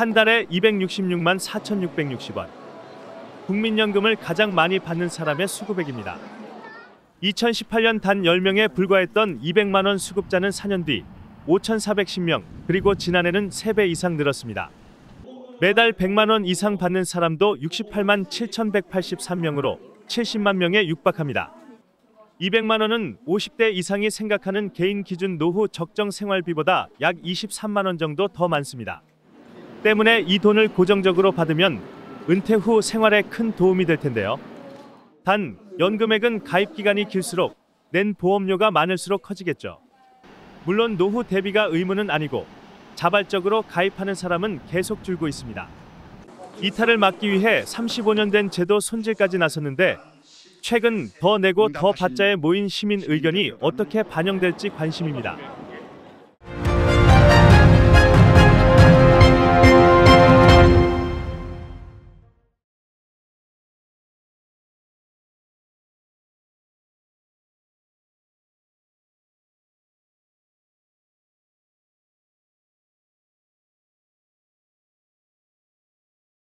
한 달에 266만 4,660원. 국민연금을 가장 많이 받는 사람의 수급액입니다. 2018년 단 10명에 불과했던 200만 원 수급자는 4년 뒤 5,410명, 그리고 지난해는 3배 이상 늘었습니다. 매달 100만 원 이상 받는 사람도 68만 7,183명으로 70만 명에 육박합니다. 200만 원은 50대 이상이 생각하는 개인 기준 노후 적정 생활비보다 약 23만 원 정도 더 많습니다. 때문에 이 돈을 고정적으로 받으면 은퇴 후 생활에 큰 도움이 될 텐데요. 단 연금액은 가입 기간이 길수록 낸 보험료가 많을수록 커지겠죠. 물론 노후 대비가 의무는 아니고 자발적으로 가입하는 사람은 계속 줄고 있습니다. 이탈을 막기 위해 35년 된 제도 손질까지 나섰는데 최근 더 내고 더 받자에 모인 시민 의견이 어떻게 반영될지 관심입니다.